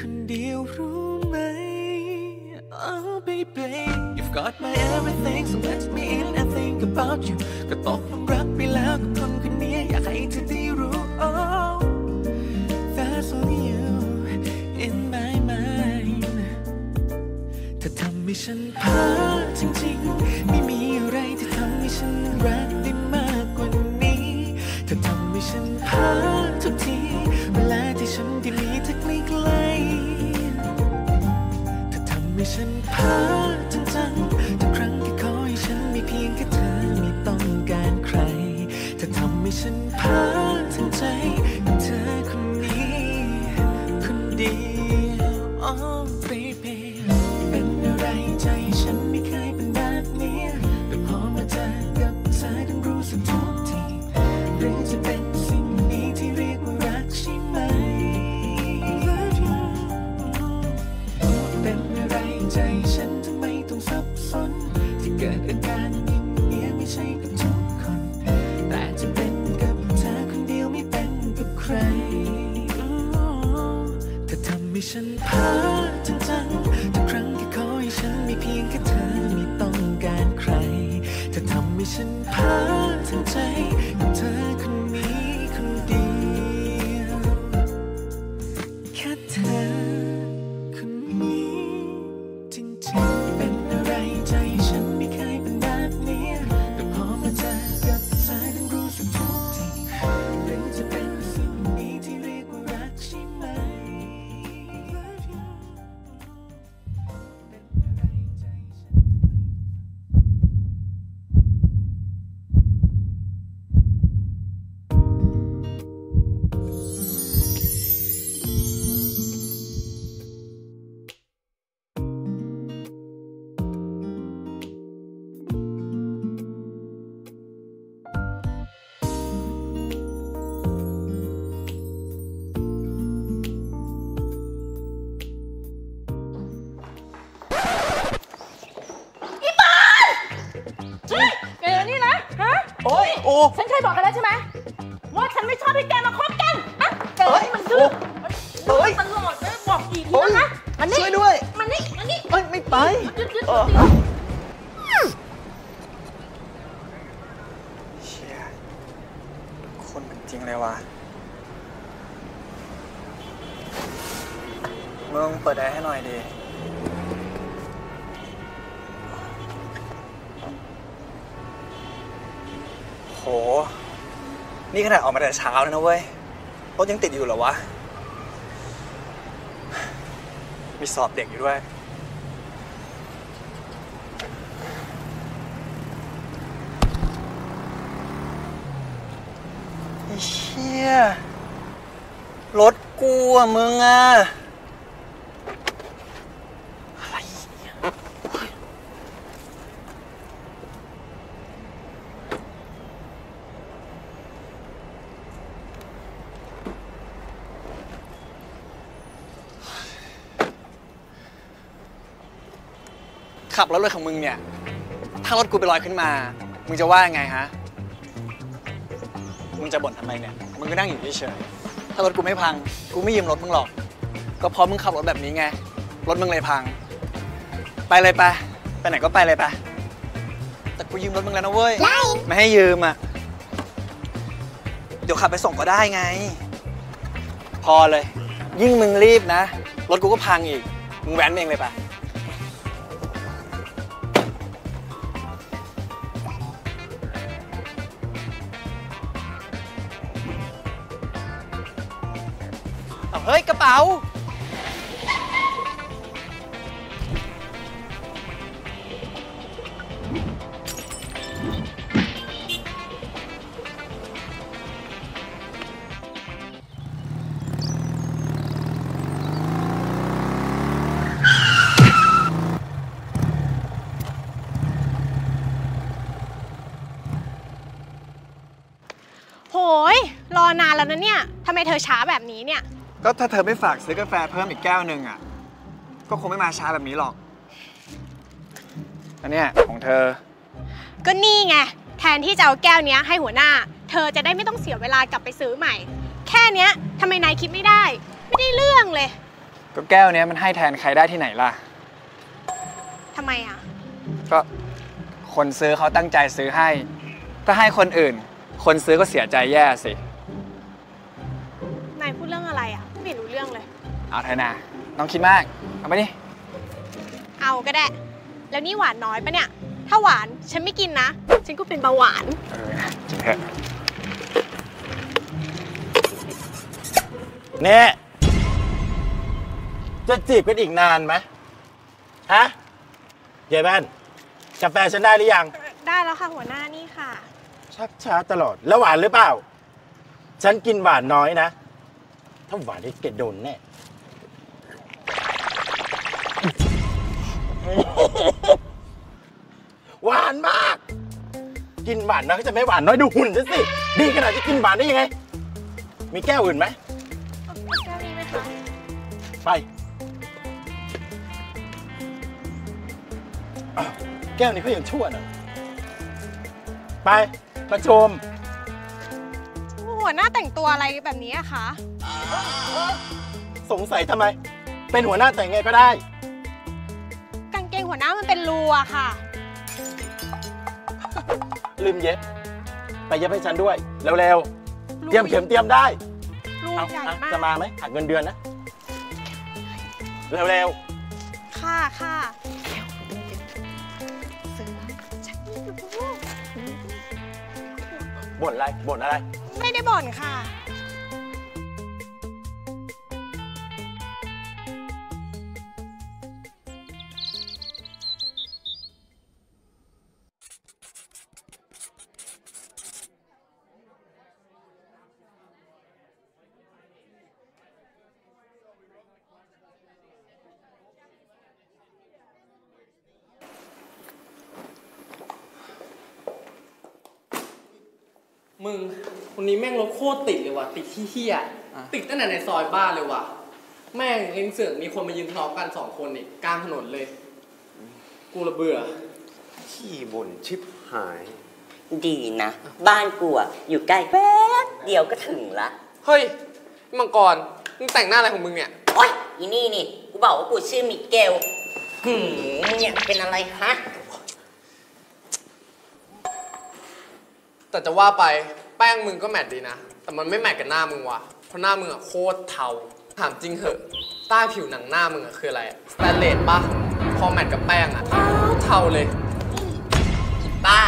คนเดียวรู้ไหม Oh baby you've got my everything so let me in and think about you ก็ตกลุมรักไปแล้วกับคนคนนี้อยากให้เธอได้รู้ Oh that's only you in my mind เธอทำให้ฉันพาจริงๆ ไม่มีอะไรที่ทำให้ฉันรักได้มากกว่านี้เธอทำให้ฉันพาทุกทีเวลาที่ฉันได้มีเธอใกล้ ให้ฉันพาจังจังทุกครั้งที่ขอให้ฉันมีเพียงแค่เธอไม่ต้องการใครเธอทำให้ฉันพาทั้งใจ ฉันพาจังๆทุกครั้งที่ขอให้ฉันมีเพียงแค่เธอไม่ต้องการใครเธอทำให้ฉันพาทั้งใจกับเธอ เคยบอกกันแล้วใช่ไหมว่าฉันไม่ชอบให้แกมาคบกันอะแกนี่มันดื้อมันเฮ้ยตลอดเลยบอกกี่ทีแล้วนะมันนี่ช่วยด้วย มันนี่มันนี่เอ้ยไม่ไป หยุดหยุดห เอ ยุ อ ด เชี่ยคนเป็นจริงเลยว่ะมึงเปิดแอร์ให้หน่อยดิโห นี่ขนาดออกมาแต่เช้าแล้วนะเว้ย รถยังติดอยู่เหรอวะ มีสอบเด็กอยู่ด้วย ไอ้เชี่ยรถกูอะมึงอะอะไรเนี่ย ขับรถเลยของมึงเนี่ย ถ้ารถกูไปลอยขึ้นมา มึงจะว่ายังไงฮะ มึงจะบ่นทำไมเนี่ย มึงก็นั่งอยู่เฉยๆ ถ้ารถกูไม่พัง กูไม่ยืมรถมึงหรอก ก็เพราะมึงขับรถแบบนี้ไง รถมึงเลยพัง ไปเลยไป ไปไหนก็ไปเลยไป แต่กูยืมรถมึงแล้วนะเว้ย ไม่ให้ยืมอะ เดี๋ยวขับไปส่งก็ได้ไง พอเลย ยิ่งมึงรีบนะ รถกูก็พังอีก มึงแว้นเองเลยไป แล้วนะเนี่ยทำไมเธอช้าแบบนี้เนี่ย ก็ถ้าเธอไม่ฝากซื้อกาแฟเพิ่มอีกแก้วหนึ่งอะ ก็คงไม่มาช้าแบบนี้หรอก อันเนี้ยของเธอ ก็นี่ไง แทนที่จะเอาแก้วเนี้ยให้หัวหน้า เธอจะได้ไม่ต้องเสียเวลากลับไปซื้อใหม่ แค่เนี้ยทำไมนายคิดไม่ได้ ไม่ได้เรื่องเลย ก็แก้วเนี้ยมันให้แทนใครได้ที่ไหนล่ะ ทำไมอะ ก็คนซื้อเขาตั้งใจซื้อให้ ถ้าให้คนอื่น คนซื้อก็เสียใจแย่สิ เอาเถอะนะน้องคิดมาก เอาไปดิ เอาก็ได้ แล้วนี่หวานน้อยปะเนี่ย ถ้าหวานฉันไม่กินนะ ฉันก็เป็นเบาหวาน เออนะกินเถอะเน่จะจีบกันอีกนานไหมฮะเยายแมนกาแฟฉันได้หรือยัง ได้แล้วค่ะหัวหน้านี่ค่ะ ชักช้าตลอด แล้วหวานหรือเปล่า ฉันกินหวานน้อยนะ ถ้าหวานนี่แกโดนแน่ หวานมาก กินหวานน้อยก็จะไม่หวานน้อยดูหุ่นฉันสิ ดีขนาดจะกินหวานได้ยังไง มีแก้วอื่นไหมเอาแก้วนี้ไหมคะ ไปอ้าวแก้วนี้เขายังชั่วหน่อยไปประชุมหัวหน้าแต่งตัวอะไรแบบนี้อะคะ สงสัยทำไม เป็นหัวหน้าแต่งไงก็ได้กางเกง หัวหน้ามันเป็นรูอะค่ะ ลืมเย็บ ไปเย็บให้ฉันด้วย เร็วๆ เตรียมเข็มเตรียมได้รูเอาใหญ่อะมากจะมาไหมหักเงินเดือนนะ เร็วค่ะค่ะซื้อฉันไม่รู้ๆบ่นอะไรบ่นอะไร ไม่ได้บ่นค่ะ ตรติดเลยว่ะ ติดที่เฮียติดตั้งแต่ในซอยบ้านเลยว่ะ แม่งเลี้ยงเสือกมีคนมายืนทะเลาะกันสองคนอีกกลางถนนเลย กูระเบื่อ ขี้บ่นชิบหาย ดีนะ บ้านกูอะอยู่ใกล้แป๊บเดียวก็ถึงละ เฮ้ยมังกร มึงแต่งหน้าอะไรของมึงเนี่ย โอ๊ยอีนี่นี่ กูบอกว่ากูชื่อมิเกลหืมมึงเนี่ยเป็นอะไรฮะ แต่จะว่าไปแป้งมึงก็แมทดีนะ แต่มันไม่แมทกับหน้ามึงว่ะ เพราะหน้ามึงอะโคตรเทา ถามจริงเหอะ ใต้ผิวหนังหน้ามึงอะคืออะไรสแตนเลสปะพอแมทกับแป้งอะอ้าวเทาเลยป้า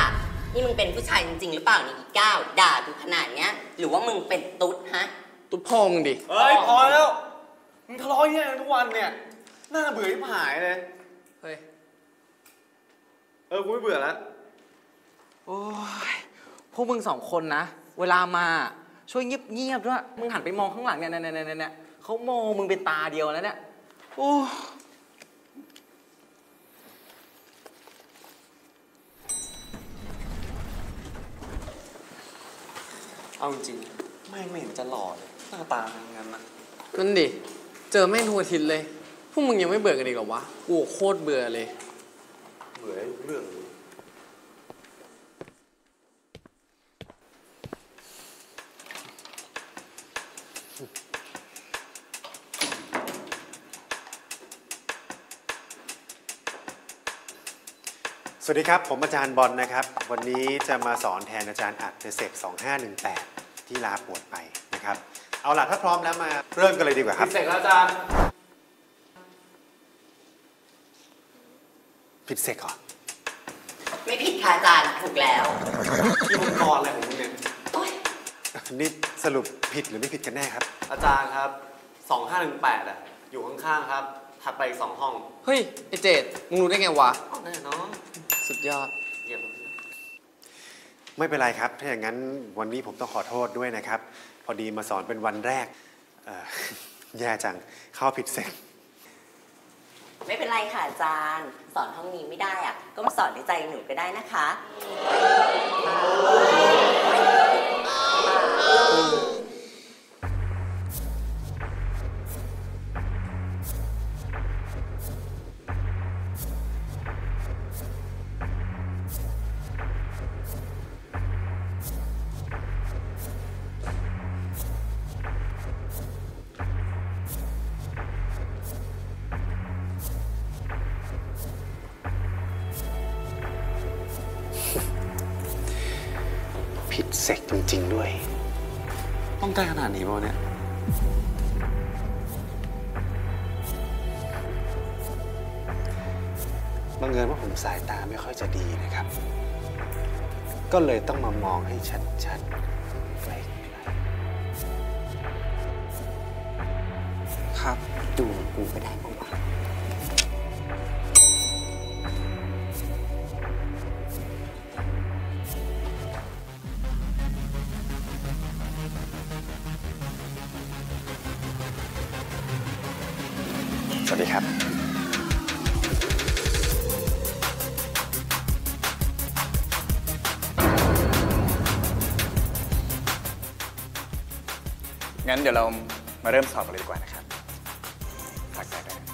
นี่มึงเป็นผู้ชายจริง ๆ หรือเปล่านี่อีก้าวด่าดูขนาดเนี้ย หรือว่ามึงเป็นตุ๊ดฮะ ตุ๊ดพ่อมึงดิ เฮ้ยพอแล้วมึงทะเลาะอย่างนี้ทุกวันเนี่ยน่าเบื่อที่หายเลย เฮ้ย เออกูไม่เบื่อแล้ว โอ้ยพวกมึงสองคนนะ เวลามา ช่วยเงียบเงียบๆด้วย มึงหันไปมองข้างหลังเนี่ยเนี่ยเนี่ยเนี่ยเขามองมึงเป็นตาเดียวแล้วเนี่ย โอ้เอาจริงไม่งไม่เห็นจะหล่อเลยหน้าตาทั้งนั้นนะนั่นดิ เจอแม่งทุกอาทิตย์เลย พวกมึงยังไม่เบื่อกันอีกเหรอวะกูโคตรเบื่อเลย เบื่อทุกเรื่อง สวัสดีครับ ผมอาจารย์บอลนะครับ วันนี้จะมาสอนแทนอาจารย์อัดเสก2518 ที่ลาป่วยไปนะครับ เอาล่ะถ้าพร้อมแล้วมาเริ่มกันเลยดีกว่าครับเสร็จแล้วอาจารย์ ผิดเสกก่อนไม่ผิดค่ะอาจารย์ถูกแล้ว ที่มึงนอนอะไรของมึงเนี่ย โอ๊ยนี่สรุปผิดหรือไม่ผิดกันแน่ครับ อาจารย์ครับ 2518อะอยู่ข้างๆครับ ถัดไปอีกสองห้อง เฮ้ย ไอเจดมึงรู้ได้ไงวะ แน่นอน สุดยอด เยี่ยมไม่เป็นไรครับ ถ้าอย่างนั้นวันนี้ผมต้องขอโทษด้วยนะครับ พอดีมาสอนเป็นวันแรกเอ่อ แย่จังเข้าผิดเซกไม่เป็นไรค่ะอาจารย์ สอนห้องนี้ไม่ได้อะก็มาสอนในใจหนูก็ได้นะคะ ผิดเซกจริงๆด้วย ต้องได้ขนาดนี้ป่ะเนี่ยบังเอิญว่าผมสายตาไม่ค่อยจะดีนะครับ ก็เลยต้องมามองให้ชัดๆไกลครับ ดูกูก็ได้ปะ เริ่มสอบกันเลยดีกว่านะครับฝากใจด้วยนะ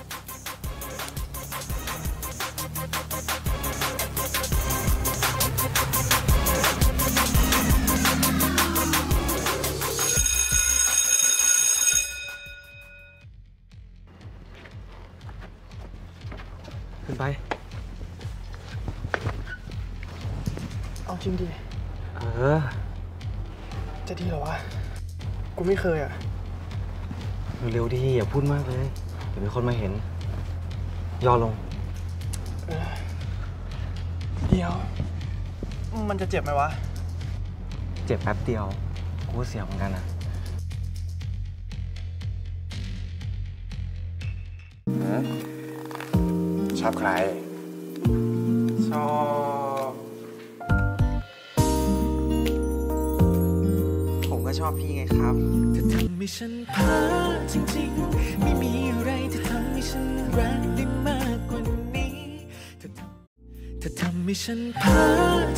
ขึ้นไป เอาจริงดิ เออ จะดีเหรอวะ กูไม่เคยอะเร็วๆดีอย่า พูดมากเลย เดี๋ยวมีคนมาเห็น ย่อลง เดี๋ยว มันจะเจ็บไหมวะ เจ็บแป๊บเดียว กูก็เสียวเหมือนกันนะชอบใคร ฉันเพ้อจริงๆ ไม่มีอะไรที่ทำให้ฉันรักได้มากกว่านี้เธอทำเธอทำให้ฉันเพ้อ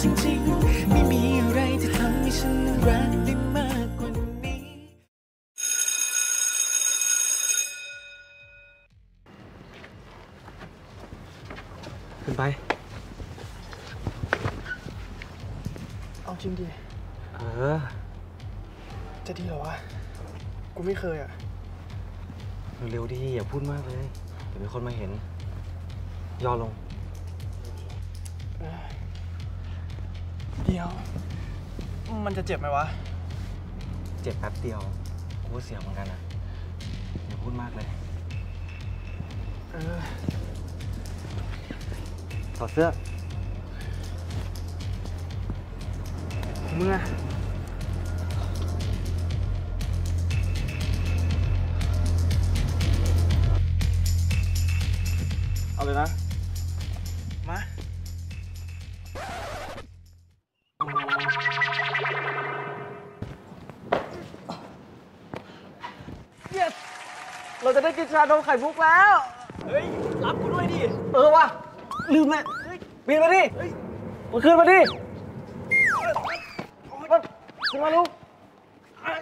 จริงๆ ไม่มีอะไรที่ทำให้ฉันรักได้มากกว่านี้ ขึ้นไป ไม่เคยอะ เร็วๆดีอย่าพูดมากเลย เดี๋ยวมีคนมาเห็น ย่อลง เดี๋ยว มันจะเจ็บไหมวะ เจ็บแป๊บเดียว กูก็เสียวเหมือนกันนะอย่าพูดมากเลยเออถอดเสื้อมึงอะ เอาเลยนะ มาเราจะได้กินชานมไข่มุกแล้ว เฮ้ย รับกูด้วยดิ เออว่ะ ลืมเลยปีนมาดิมาขึ้นมาดิมาขึ้นมาลูก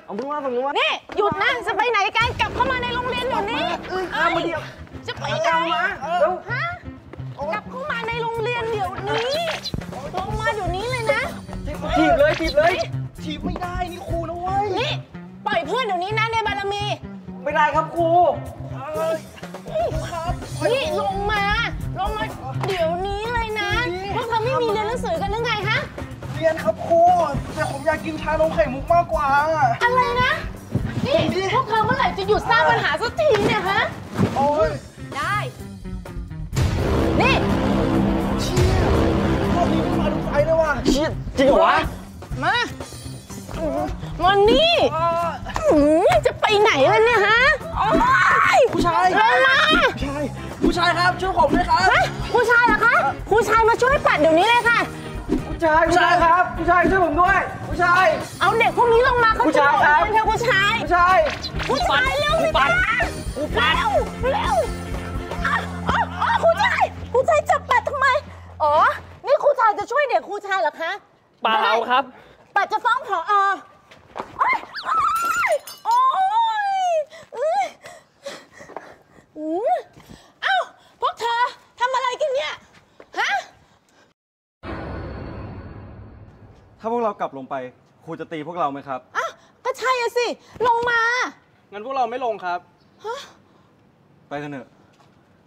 เอามือมาฝั่งนู้นมานี่ หยุดนะ จะไปไหนกัน กลับเข้ามาในโรงเรียนเดี๋ยวนี้เอ้ยข้ามมาเดียว จะไปไหนเร็วฮะกลับเข้ามาในโรงเรียนเดี๋ยวนี้ลงมาเดี๋ยวนี้เลยนะถีบเลยถีบเลยถีบไม่ได้นี่ครูนะเว้ยนี่ปล่อยเพื่อนเดี๋ยวนี้นะในบารมี ไม่ได้ครับครูนี่ลงมาลงมาเดี๋ยวนี้เลยนะพวกเธอไม่มีเรียนหนังสือกันหรือไงฮะเรียนครับครูแต่ผมอยากกินชานมไข่มุกมากกว่า อะไรนะนี่พวกเธอเมื่อไหร่จะหยุดสร้างปัญหาสักทีเนี่ยฮะโอ้ย ได้ นี่รอบนี้ไม่มาดูไฟเลยว่ะเชี่ยจริงเหรอวะ มามานี่อื้อจะไปไหนล่ะเนี่ยฮะเอโอ๊ยผู้ชายลงมาผู้ชาย ผู้ชายครับช่วยผมด้วยครับฮะผู้ชายเหรอคะผู้ชายมาช่วยปัดเดี๋ยวนี้เลยค่ะ ผู้ชายผู้ชายครับผู้ชายช่วยผมด้วย ผู้ชาย เอาเด็กพวกนี้ลงมาเขาผู้จะชายบอกครับว่าเธอผู้ชาย ผู้ชาย ผู้ชายเร็วสิปัคะดเร็วเร็ว ครูชายจับปัดทำไม อ๋อ นี่ครูชายจะช่วยเด็กครูชายเหรอคะเปล่าครับ ปัดจะฟ้องผอโอ๊ยโอ๊ยโอ๊ยเอ้ยอืมเอ้า พวกเธอทำอะไรกันเนี่ย ฮะ ถ้าพวกเรากลับลงไปครูจะตีพวกเราไหมครับอ้าวก็ใช่อะสิ ลงมา งั้นพวกเราไม่ลงครับ ไปกันเถอะ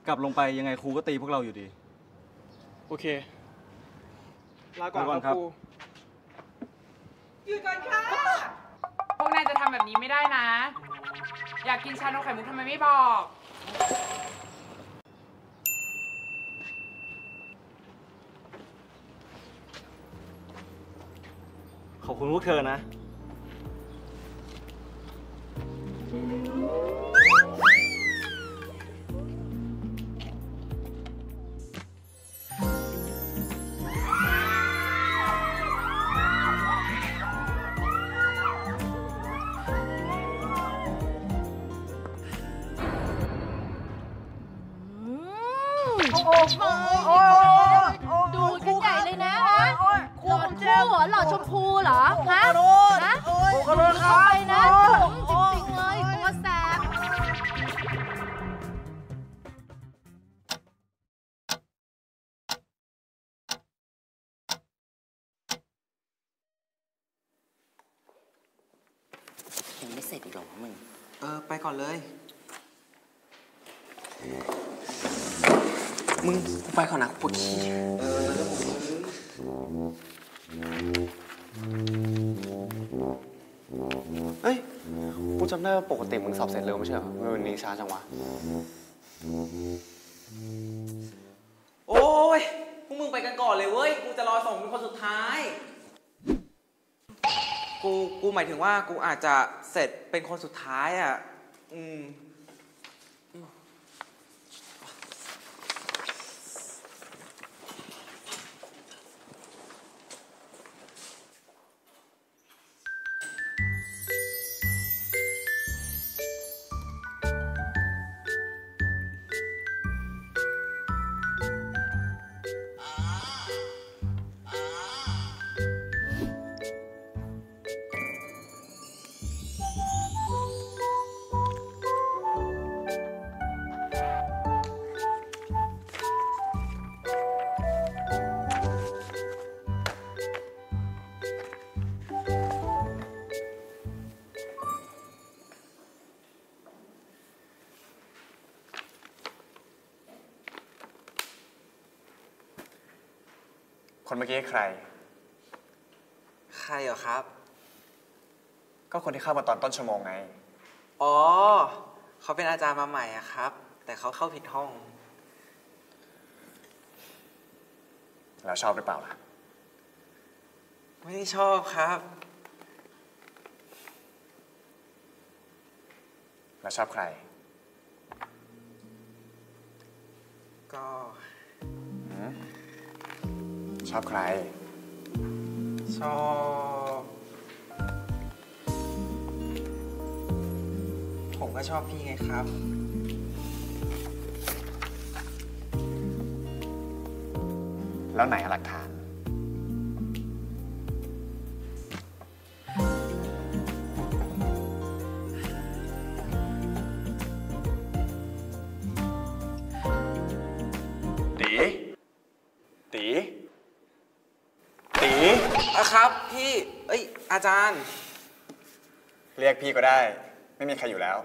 กลับลงไปยังไงครูก็ตีพวกเราอยู่ดี โอเค ลาก่อนลาก่อนคครัรับ บครู หยุดก่อนค่ะ พวกนายจะทำแบบนี้ไม่ได้นะ อยากกินชานมไข่มุกทำไมไม่บอก ขอบคุณพวกเธอนะ สอบเสร็จเร็วไม่ใช่เหรอวันนี้ช้าจังวะ โอ้ย พวกมึงไปกันก่อนเลยเว้ย กูจะรอส่งเป็นคนสุดท้าย กู กูหมายถึงว่ากูอาจจะเสร็จเป็นคนสุดท้ายอะ อืม กี้ใคร ใครเหรอครับ ก็คนที่เข้ามาตอนต้นชั่วโมงไง อ๋อ เขาเป็นอาจารย์มาใหม่อะครับ แต่เขาเข้าผิดห้อง แล้วชอบหรือเปล่าล่ะ ไม่ได้ชอบครับ แล้วชอบใคร ก็ หืม ชอบใคร ชอบ ผมก็ชอบพี่ไงครับ แล้วไหนอะหลักฐาน อ้ยอาจารย์ เรียกพี่ก็ได้ ไม่มีใครอยู่แล้ว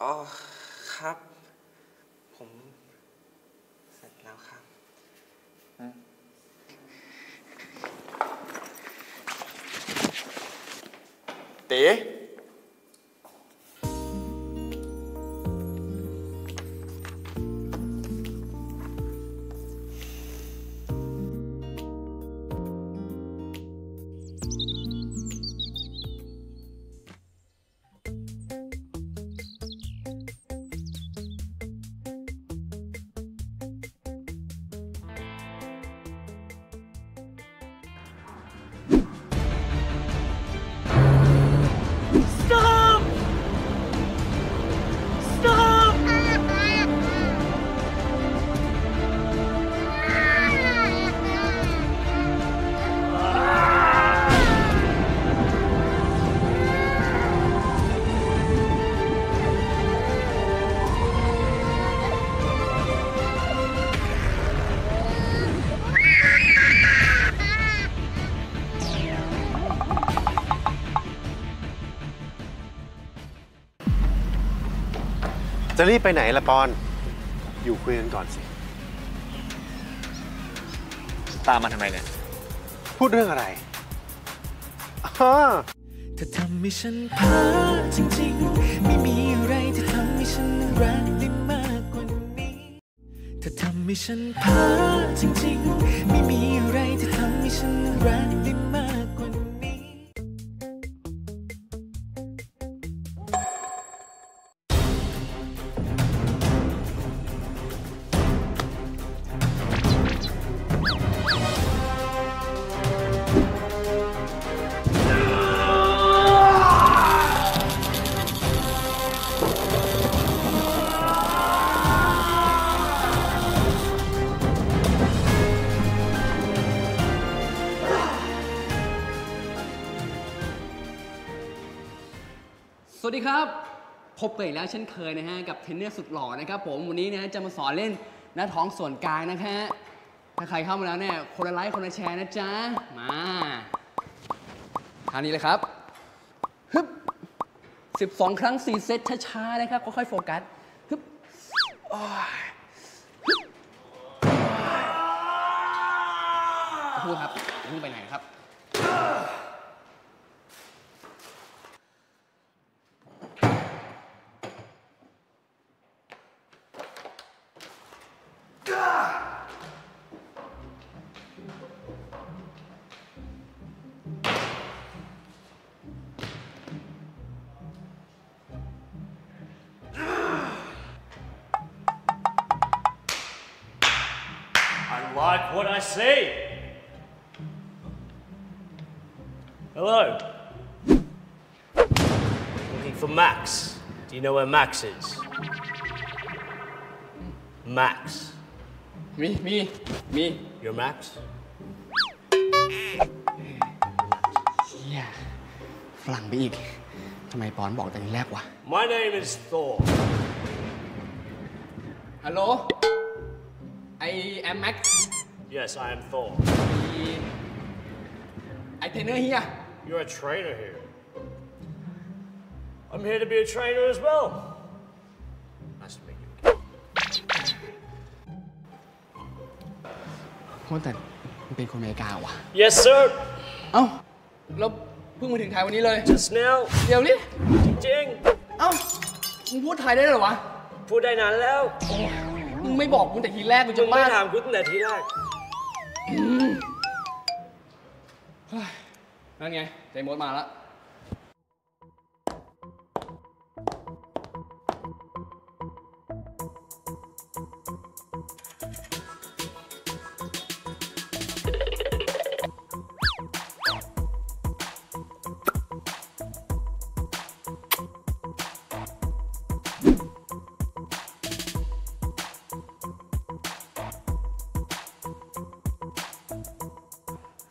อ๋อ ครับ ผมเสร็จแล้วครับ ตี จะรีบไปไหนละปอน อยู่คุยกันก่อนสิ ตามมาทำไมเนี่ย พูดเรื่องอะไรอ้าเธอทำให้ฉันเพ้อจริงๆ ไม่มีอะไรที่ทำให้ฉันรักได้มากกว่านี้ เธอทำให้ฉันเพ้อจริงๆ ไม่มีอะไรที่ทำให้ฉันรักได้ กันอีกแล้วเช่นเคยนะฮะกับเทรนเนอร์สุดหล่อนะครับผมวันนี้นะจะมาสอนเล่นหน้าท้องส่วนกลางนะฮะถ้าใครเข้ามาแล้วเนี่ยคนละไลค์คนละแชร์นะจ๊ะมาท่านี้เลยครับฮึบ12 ครั้ง 4 เซตช้าๆนะครับค่อยๆโฟกัสฮึบโอ้ยฮึบพูดครับอย่าเพิ่งไปไหนนะครับ you know where Max is? Max. Me, me, me. You're Max? เฮียฝรั่งไปอีก ทำไมปอนบอกแต่ทีแรกวะ My name is Thor. ฮัลโหล ไอแอมแม็ก Yes, I am Thor. ไอเทรนเนอร์เฮีย You're a trainer here. I'm here to be a trainer as well. Nice to meet you. ว่าแต่มันเป็นคนอเมริกาวะ Yes, sir. เอ้าแล้วเพิ่งมาถึงไทยวันนี้เลย Just now. เดี๋ยวนี้จริงเอ้ามึงพูดไทยได้เหรอวะพูดได้นานแล้วมึงไม่บอกกูแต่ทีแรกกูมึจะงไม่บ้าถามกูตั้งแต่ทีแรกอืมเฮ้ยนั่นไงใจมดมาแล้ว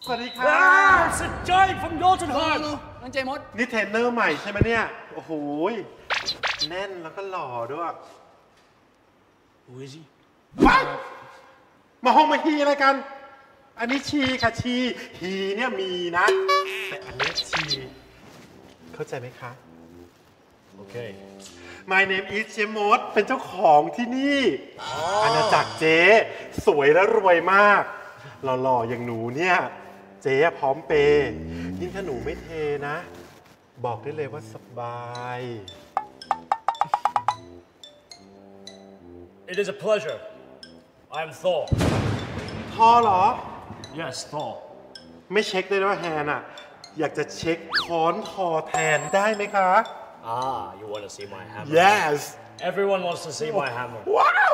วัสดีครับ Ah, it's a giant from Dalton Hart. นั่นใจมดนี่เทรนเนอร์ใหม่ใช่ไหมเนี่ย โอ้โหยแน่นแล้วก็หล่อด้วย Who is he? ว้ายมาห้องมาฮีอะไรกัน อันนี้ชีค่ะชี ฮีเนี่ยมีนะ แต่อันนี้ชี เข้าใจไหมคะ Okay. My name is เจมดเป็นเจ้าของที่นี่อาณาจักรเจ๊ สวยและรวยมากหล่อๆอย่างหนูเนี่ย เจ๊พร้อมเปย์ยิ่งถ้าหนูไม่เทนะ บอกได้เลยว่าสบาย It is a pleasure. I am Thor. ทอเหรอ Yes, Thor. ไม่เช็คได้ว่าแฮนอะอยากจะเช็คค้อนคอแทนได้ไหมคะ Ah, you want to see my hammer? Yes. Everyone wants to see my hammer. ว้าว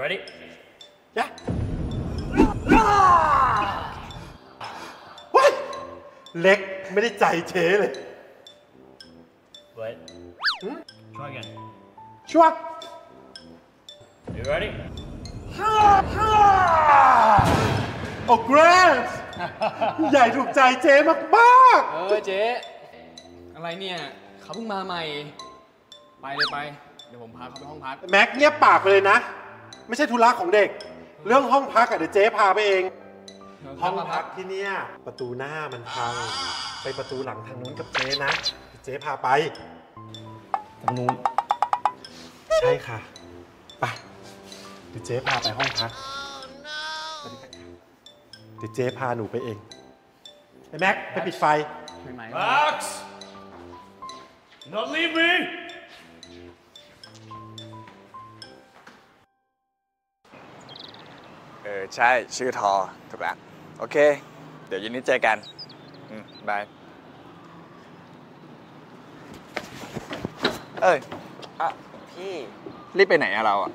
Ready? ยะ ว้ายเล็กไม่ได้ใจเจ๊เลย Wait. Try again. ชัวร์ You ready? โอ้เกรสใหญ่ถูกใจเจ๊มากเออเจ๊อะไรเนี่ยเขาเพิ่งมาใหม่ ไปเลยไป เดี๋ยวผมพาเขาไปห้องพักๆ แม็กเงียบปากไปเลยนะ ไม่ใช่ธุระของเด็ก เรื่องห้องพักอะเดี๋ยวเจ๊พาไปเอง ห้องพักที่เนี่ยประตูหน้ามันพัง ไปประตูหลังทางนู้นกับเจ๊นะเจ๊พาไปตรงนู้น ใช่ค่ะ ไปเดี๋ยวเจ๊พาไปห้องพักเดี๋ยวเจ๊พาหนูไปเองไอ้แม็กไปปิดไฟ Max! Not leave me! เออ ใช่ ชื่อทอ ถูกแล้วโอเค เดี๋ยวเย็นนี้เจอกันอืมบาย เอ้ย อะ พี่ รีบไปไหนอะเราอะ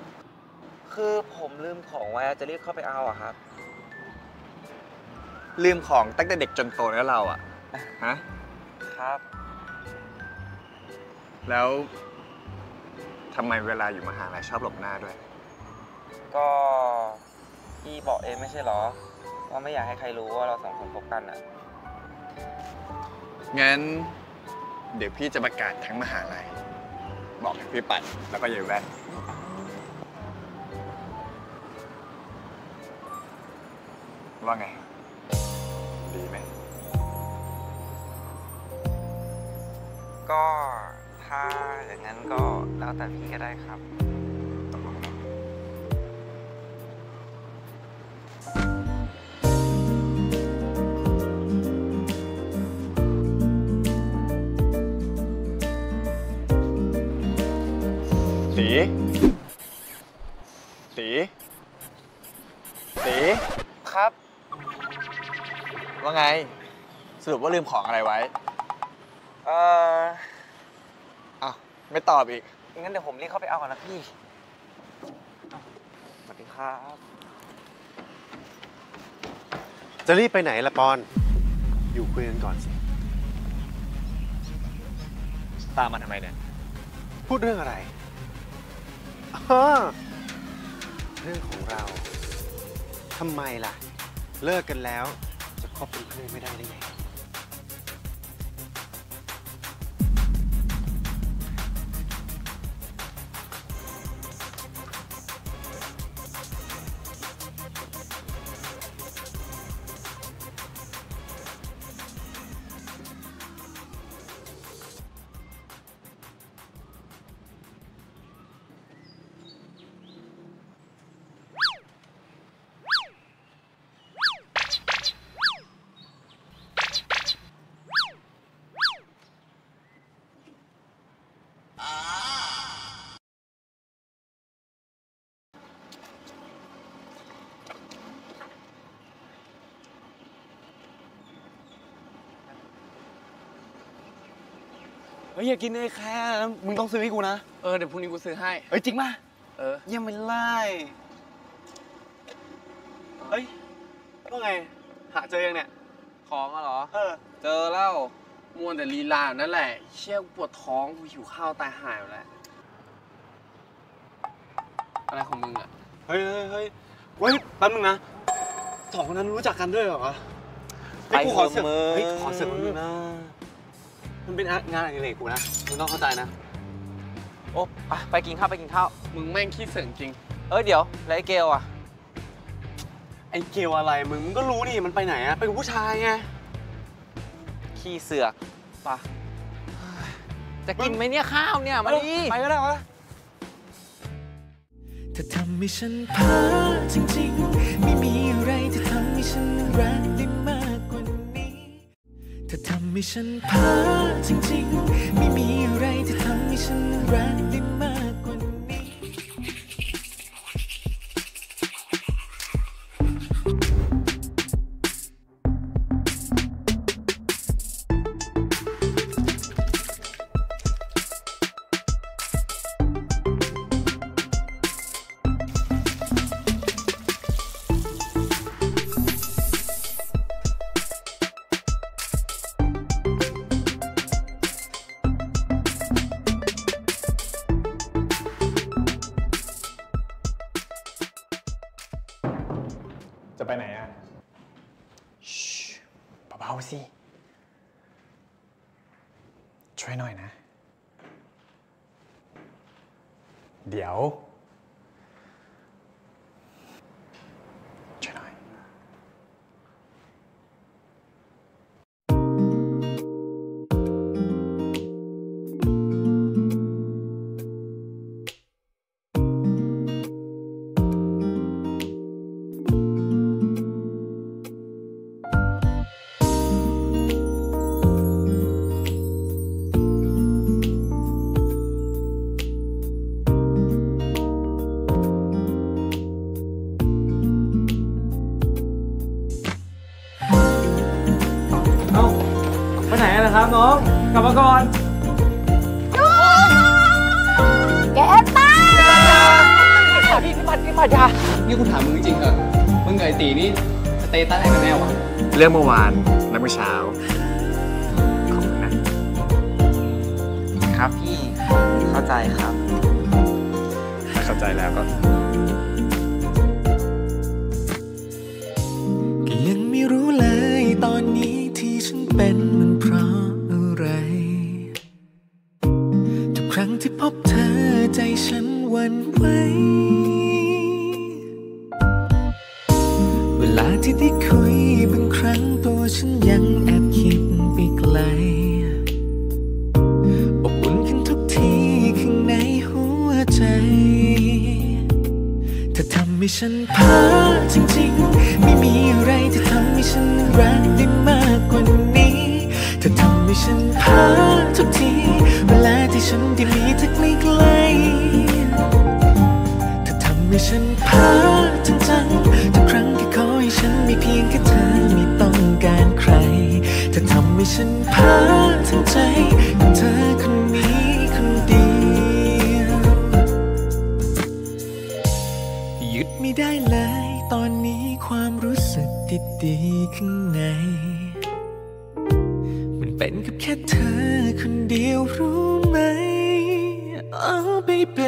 คือผมลืมของไว้จะรีบเข้าไปเอาอะครับ ลืมของตั้งแต่เด็กจนโตแล้วเราอะฮะ ครับ แล้วทำไมเวลาอยู่มหาลัยชอบหลบหน้าด้วย ก็ พี่บอกเองไม่ใช่เหรอ ว่าไม่อยากให้ใครรู้ว่าเราสองคนคบกันอะงั้น เดี๋ยวพี่จะประกาศทั้งมหาลัย บอกให้พี่ปัดแล้วก็ยายแว่นว่าไง ดีไหม ก็ถ้าอย่างนั้นก็แล้วแต่พี่ก็ได้ครับ สีสีสีครับ ว่าไง สรุปว่าลืมของอะไรไว้ เอออ้าวไม่ตอบอีก งั้นเดี๋ยวผมรีบเข้าไปเอาก่อนนะพี่ สวัสดีครับ จะรีบไปไหนละปอน อยู่คุยกันก่อนสิ ตามมาทำไมเนี่ย พูดเรื่องอะไรอ้อ เรื่องของเราทำไมล่ะ เลิกกันแล้ว จะคบเป็นเพื่อนไม่ได้ได้ไง ฮ้ยอย่ากินเลยแค่นะมึงต้องซื้อให้กูนะ เออเดี๋ยวพรุ่งนี้กูซื้อให้ เฮ้ยจริงป่ะ เออเยี่ยมไปไล่เฮ้ยว่าไง หาเจอยังเนี่ย ของอะเหรอ เออ เจอแล้วมัวแต่ลีลาอยู่นั่นแหละ เชี่ยกูปวดท้องกูหิวข้าวตายหายอยู่แล้วอะไรของมึงอะเฮ้ยเฮ้ยเฮ้ยเฮ้ยแป๊บนึงนะสองคนนั้นรู้จักกันด้วยเหรอเฮ้ยกูขอเสือกไปเถอะมึงเฮ้ยขอเสือกมึงนะ มันเป็นงานอดิเรกกูนะมึงต้องเข้าใจนะ โอ้ไปไปกินข้าวไปกินข้าว มึงแม่งขี้เสือกจริง เอ้ยเดี๋ยวแล้วไอ้เกลอะไอ้เกลอะไรมึงมึงก็รู้นี่มันไปไหนอะไปกับผู้ชายไง ขี้เสือกปะจะกินไหมเนี่ยข้าวเนี่ยมาดิไปก็ได้วะเธอทำให้ฉันเพ้อจริงๆ ไม่มีอะไรที่ทำให้ฉันรักได้ ให้ฉันเพ้อจริงๆ ไม่มีอะไรที่ทำให้ฉันรักได้ เรื่องเมื่อวานและเมื่อเช้า ขอบคุณนะครับพี่เข้าใจครับ ถ้าเข้าใจแล้วก็ก็ยังไม่รู้เลยตอนนี้ที่ฉันเป็นมันเพราะอะไร ทุกครั้งที่พบเธอใจฉันหวัน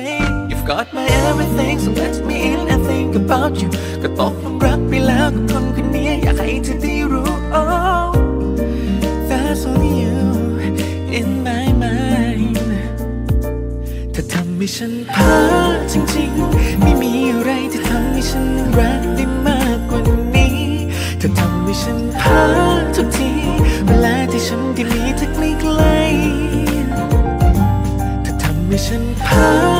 baby you've got my everything so let me in and think about you ก็ตกหลุมรักไปแล้วกับคนคนนี้อยากให้เธอได้รู้ Oh that's only you in my mind เธอทำให้ฉันพ้อจริงๆ ไม่มีอะไรที่ทำให้ฉันรักได้มากกว่านี้ เธอทำให้ฉันพ้อทุกทีเวลาที่ฉันได้มีเธอใกล้ๆเธอทำให้ฉันพ้อ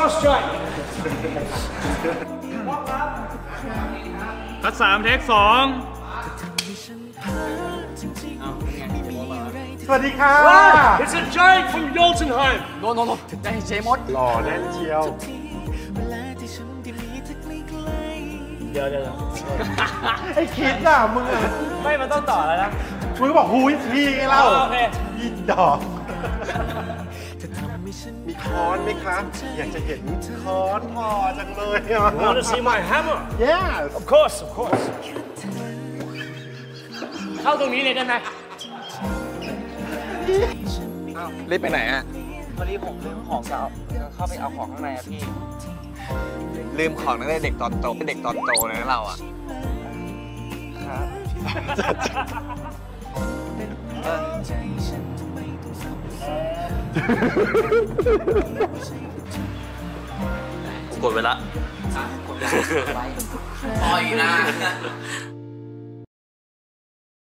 Cross strike! คัดสามเทคสองสวัสดีค่ะ Wow, it's a giant from Jotunheim. โนโนโนได้เจมดหล่อแน่นเชียว เดี๋ยวเดี๋ยวไอ้คิดอะมึงอะไม่มันต้องต่อแล้วนะมึงก็บอกหูยทีไงเล่าโอเคยินดอกมี ค้อนไหมครับอยากจะเห็นค้อนพอจังเลยอะ Want to see my hammer? Yes Of course, of course. เข้าตรงนี้เลยได้ไหมรีบไปไหนอะพอดีผมลืมของจะเอาเข้าไปเอาของข้างในอะพี่ ลืมของตั้งแต่เด็กตอนโตเป็นเด็กตอนโตเลยนะเราอะครับ กดไปละ กดไว้ปล่อยนะ